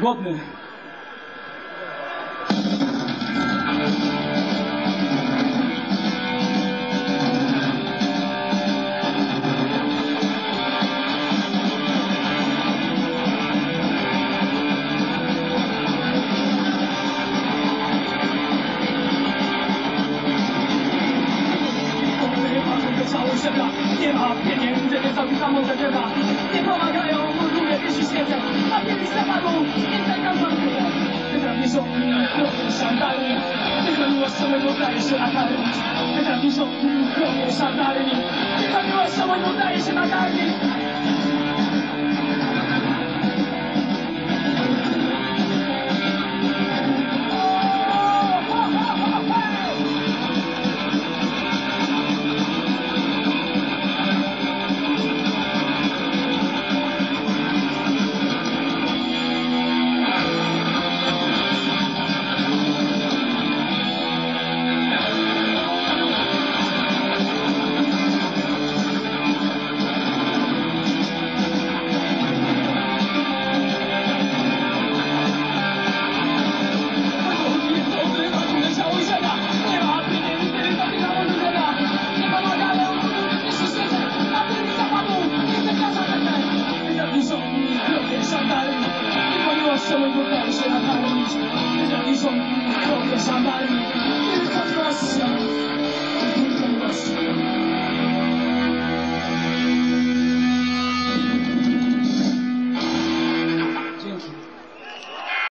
Głodny. Nie ma pieniędzy, nie zabita może nieba. Nie pomagają, ludzie wieści świecie, 别比赛还猛，别再当叛徒。别让英雄你远不想带领你，别让你我什么不在一起来带领你。别让英雄你远不想带领你，别让你我什么不在一起你。这么都感谢他的一生，就像一首。